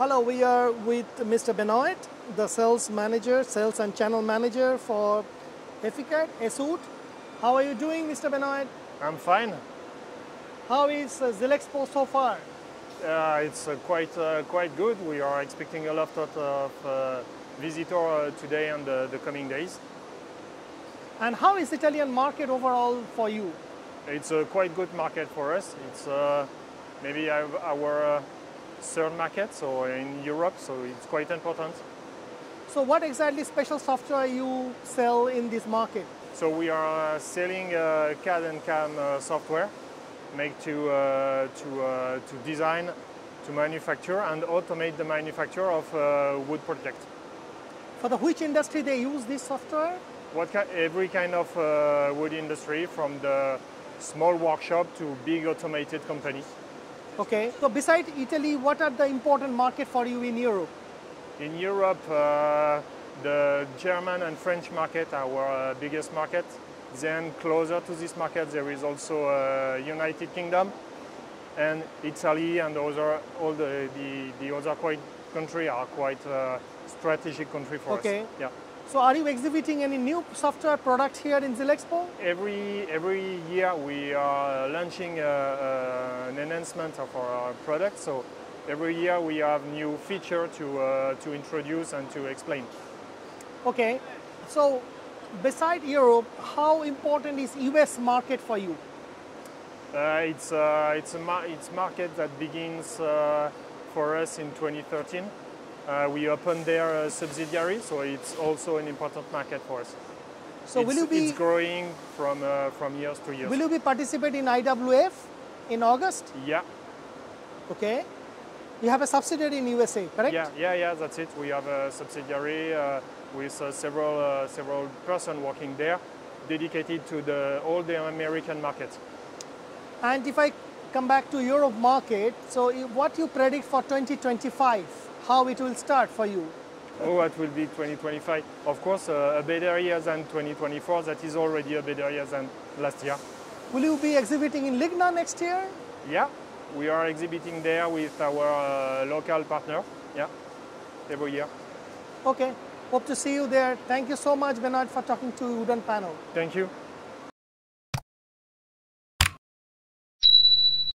Hello, we are with Mr. Benoit, the sales manager, sales and channel manager for EFICAD, SWOOD. How are you doing, Mr. Benoit? I'm fine. How is uh, Xylexpo so far? Uh, it's uh, quite uh, quite good. We are expecting a lot of uh, visitors uh, today and the, coming days. And how is the Italian market overall for you? It's a quite good market for us. It's uh, maybe our, our uh, third market, so in Europe, so it's quite important. So what exactly special software you sell in this market? So we are selling uh, CAD and CAM uh, software, make to uh, to uh, to design, to manufacture and automate the manufacture of uh, wood project. For the which industry they use this software? What ki- every kind of uh, wood industry, from the small workshop to big automated company. Okay. So besides Italy, what are the important market for you in Europe? In Europe, uh, the German and French market are our uh, biggest market. Then closer to this market, there is also uh, United Kingdom and Italy and other all the the, the other quite country are quite uh, strategic country for Okay. us. Yeah. So are you exhibiting any new software products here in Xylexpo? Every every year we are launching uh, uh, an enhancement of our product. So every year we have new feature to uh, to introduce and to explain. Okay. So beside Europe, how important is US market for you? Uh, it's uh, it's a mar- it's market that begins uh, for us in 2013. Uh, we opened their uh, subsidiary, so it's also an important market for us. So it's, will you be it's growing from uh, from years to years. will you be participate in IWF in August? yeah, Okay. You have a subsidiary in USA, correct? yeah, yeah, yeah. That's it. We have a subsidiary uh, with uh, several uh, several person working there, dedicated to the all the American market. And if I come back to Europe market, so what you predict for 2025? How it will start for you? Oh, it will be 2025? Of course, uh, a better year than 2024. That is already a better year than last year. Will you be exhibiting in Ligna next year? Yeah, we are exhibiting there with our uh, local partner. Yeah, every year. Okay. Hope to see you there. Thank you so much, Bernard, for talking to Wood & Panel. Thank you.